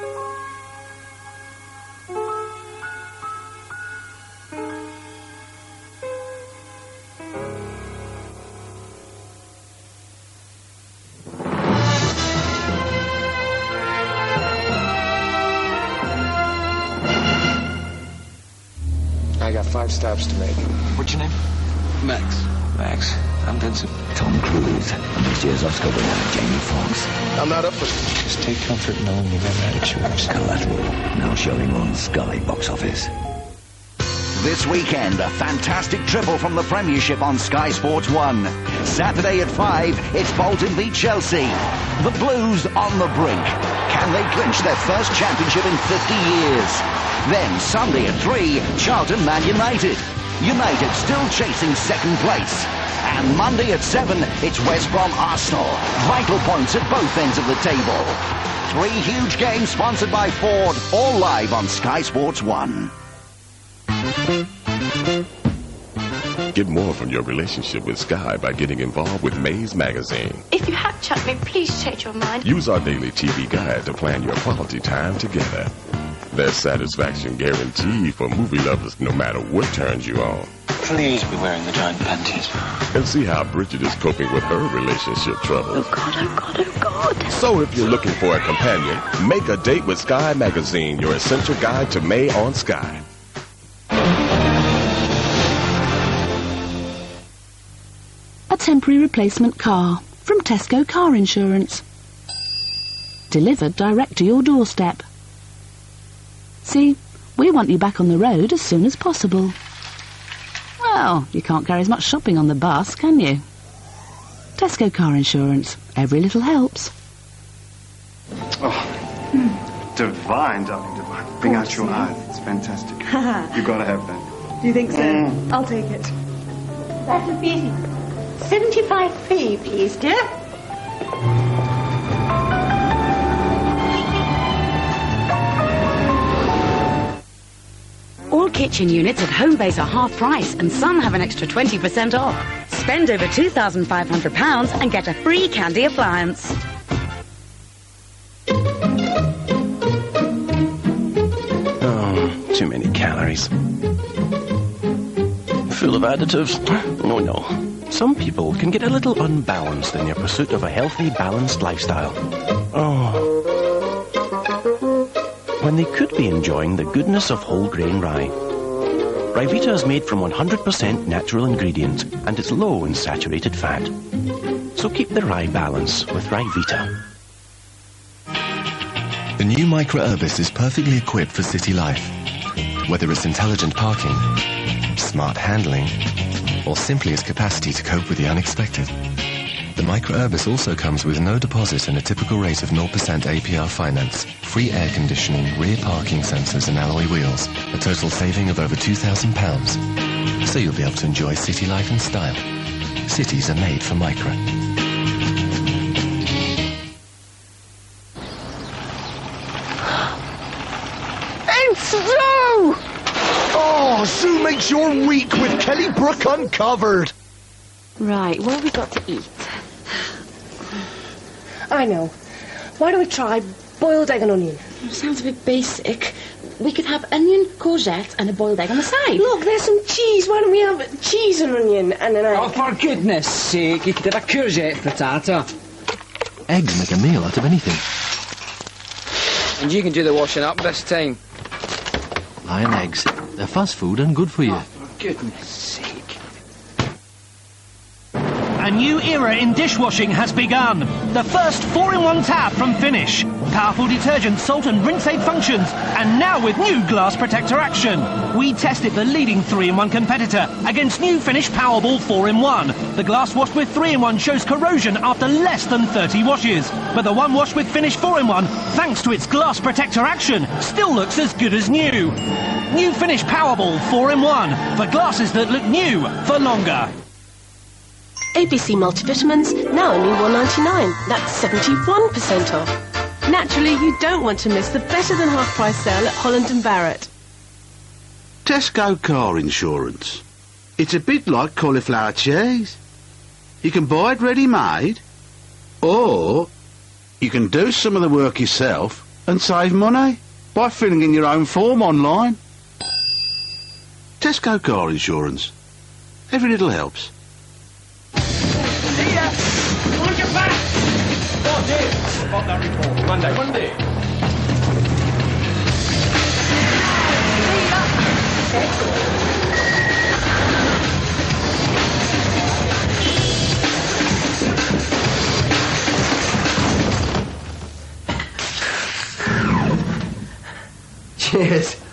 I got five stops to make. What's your name? Max. Max. I'm Vincent. Tom Cruise, and this year's Oscar winner, Jamie Foxx. I'm not up for this. Just take comfort knowing you never had a choice. Collateral, now showing on Sky Box Office. This weekend, a fantastic triple from the Premiership on Sky Sports 1. Saturday at 5, it's Bolton v Chelsea. The Blues on the brink. Can they clinch their first championship in 50 years? Then Sunday at 3, Charlton Man United. United still chasing second place. And Monday at 7, it's West Brom Arsenal. Vital points at both ends of the table. Three huge games sponsored by Ford, all live on Sky Sports 1. Get more from your relationship with Sky by getting involved with Maze Magazine. If you have chucked me, please change your mind. Use our daily TV guide to plan your quality time together. There's satisfaction guaranteed for movie lovers no matter what turns you on. Please be wearing the giant panties. And see how Bridget is coping with her relationship troubles. Oh God, oh God, oh God. So if you're looking for a companion, make a date with Sky Magazine, your essential guide to May on Sky. A temporary replacement car from Tesco Car Insurance. Delivered direct to your doorstep. See, we want you back on the road as soon as possible. Well, you can't carry as much shopping on the bus, can you? Tesco Car Insurance. Every little helps. Oh, divine, darling, divine. Bring out your eyes. It's fantastic. You've gotta have that. Do you think so? Mm. I'll take it. That'll be 75p, please, dear. All kitchen units at Homebase are half price and some have an extra 20% off. Spend over £2,500 and get a free candy appliance. Oh, too many calories. Full of additives. Oh no. Some people can get a little unbalanced in their pursuit of a healthy, balanced lifestyle. Oh. When they could be enjoying the goodness of whole grain rye. Ryvita is made from 100% natural ingredients and it's low in saturated fat. So keep the rye balance with Ryvita. The new Micra Urbis is perfectly equipped for city life. Whether it's intelligent parking, smart handling, or simply its capacity to cope with the unexpected. The Micra Urbis also comes with no deposit and a typical rate of 0% APR finance, free air conditioning, rear parking sensors and alloy wheels, a total saving of over £2,000. So you'll be able to enjoy city life in style. Cities are made for Micra. It's Zoo! Oh, Zoo makes your week with Kelly Brook uncovered. Right, what have we got to eat? I know. Why don't we try boiled egg and onion? Sounds a bit basic. We could have onion, courgette, and a boiled egg on the side. Look, there's some cheese. Why don't we have cheese and onion and an egg? Oh, for goodness sake, you could have a courgette frittata. Eggs make a meal out of anything. And you can do the washing up this time. Lion eggs. They're fast food and good for you. Oh, for goodness sake. A new era in dishwashing has begun. The first 4-in-1 tab from Finish. Powerful detergent, salt and rinse-aid functions. And now with new glass protector action. We tested the leading 3-in-1 competitor against new Finish Powerball 4-in-1. The glass washed with 3-in-1 shows corrosion after less than 30 washes. But the one washed with Finish 4-in-1, thanks to its glass protector action, still looks as good as new. New Finish Powerball 4-in-1 for glasses that look new for longer. ABC multivitamins, now only $1.99. That's 71% off. Naturally, you don't want to miss the better than half price sale at Holland and Barrett. Tesco car insurance. It's a bit like cauliflower cheese. You can buy it ready-made, or you can do some of the work yourself And save money by filling in your own form online. Tesco Car Insurance. Every little helps. Dear. About that report. Monday. Monday. Cheers.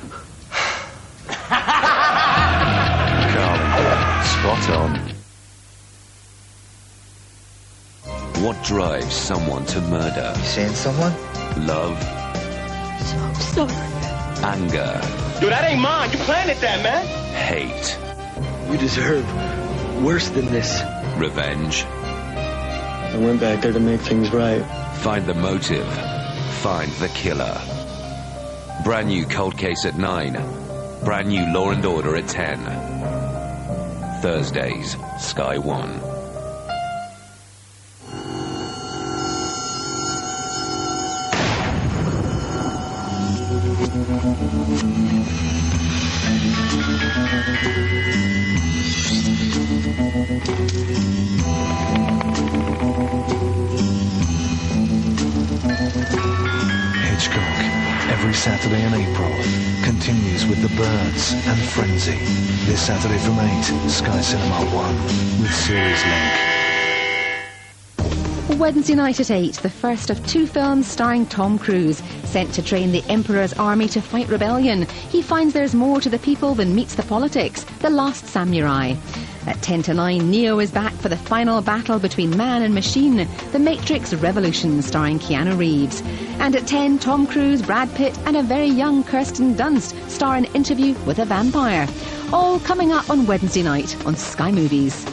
What drives someone to murder? You Seeing someone? Love, I'm sorry. anger, Dude, that ain't mine. You planted that, man. hate, You deserve worse than this. revenge. I went back there to make things right. Find the motive. Find the killer. Brand new cold case at 9. Brand new Law and Order at 10. Thursdays, Sky 1. Every Saturday in April, continues with The Birds and Frenzy. This Saturday from 8, Sky Cinema 1, with Series Link. Wednesday night at 8, the first of two films starring Tom Cruise. Sent to train the Emperor's army to fight rebellion, he finds there's more to the people than meets the politics. The Last Samurai. At 10 to 9, Neo is back for the final battle between man and machine, The Matrix Revolution, starring Keanu Reeves. And at 10, Tom Cruise, Brad Pitt, and a very young Kirsten Dunst star an interview with a vampire. All coming up on Wednesday night on Sky Movies.